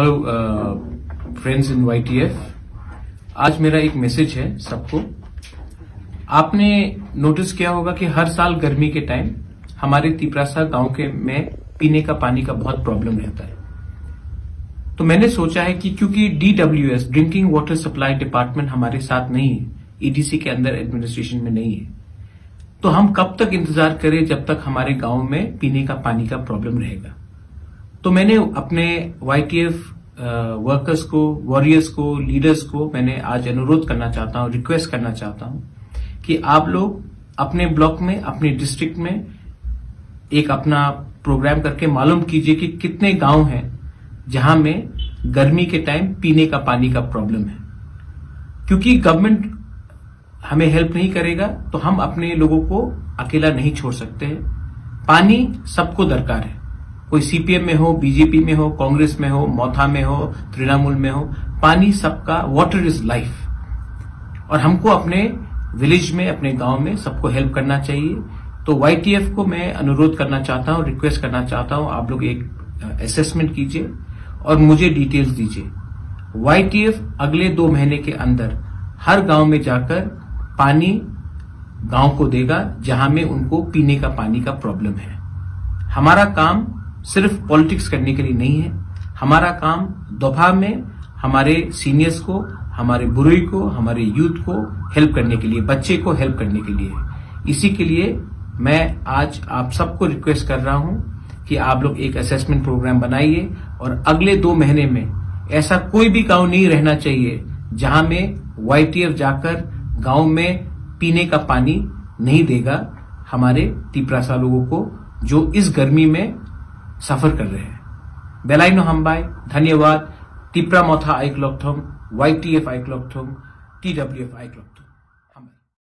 Hello friends इन YTF आज मेरा एक मैसेज है सबको। आपने नोटिस किया होगा कि हर साल गर्मी के टाइम हमारे तिपरासा गाँव के में पीने का पानी का बहुत प्रॉब्लम रहता है। तो मैंने सोचा है कि क्योंकि DWS drinking water supply department हमारे साथ नहीं है ईडीसी के अंदर एडमिनिस्ट्रेशन में नहीं है। तो हम कब तक इंतज़ार करें जब तक हमारे गाँव में पीने का पानी का प्रॉब्लम रहेगा? तो मैंने अपने वाईटीएफ वर्कर्स को वॉरियर्स को लीडर्स को मैंने आज अनुरोध करना चाहता हूँ रिक्वेस्ट करना चाहता हूँ कि आप लोग अपने ब्लॉक में, अपने डिस्ट्रिक्ट में एक अपना प्रोग्राम करके मालूम कीजिए कि कितने गाँव हैं जहाँ में गर्मी के टाइम पीने का पानी का प्रॉब्लम है। क्योंकि गवर्नमेंट हमें हेल्प नहीं करेगा तो हम अपने लोगों को अकेला नहीं छोड़ सकते हैं। पानी सबको दरकार है। कोई सीपीएम में हो बीजेपी में हो, कांग्रेस में हो, मोथा में हो, तृणमूल में हो, पानी सबका वाटर इज़ लाइफ और हमको अपने विलेज में, अपने गाँव में सबको हेल्प करना चाहिए। तो वाईटीएफ को मैं अनुरोध करना चाहता हूँ रिक्वेस्ट करना चाहता हूँ, आप लोग एक असेसमेंट कीजिए और मुझे डिटेल्स दीजिए। वाईटीएफ अगले दो महीने के अंदर हर गाँव में जाकर पानी गाँव को देगा, जहाँ में उनको पीने का पानी का प्रॉब्लम है। हमारा काम सिर्फ़ पॉलिटिक्स करने के लिए नहीं है। हमारा काम दोपहर में हमारे सीनियर्स को, हमारे बुरुई को, हमारे यूथ को हेल्प करने के लिए, बच्चे को हेल्प करने के लिए। इसी के लिए मैं आज आप सबको रिक्वेस्ट कर रहा हूँ कि आप लोग एक असेसमेंट प्रोग्राम बनाइए और अगले दो महीने में ऐसा कोई भी गाँव नहीं रहना चाहिए जहाँ में वाईटीएफ जाकर गाँव में पीने का पानी नहीं देगा। हमारे तिपरासा लोगों को जो इस गर्मी में सफ़र कर रहे हैं। बेलाइनो हम्बाई धन्यवाद। तिप्रा मोथा आइक्लॉक्थोंग वाईटीएफ आइक्लॉक्थोंग एफ़ आइक्लॉक्थोंग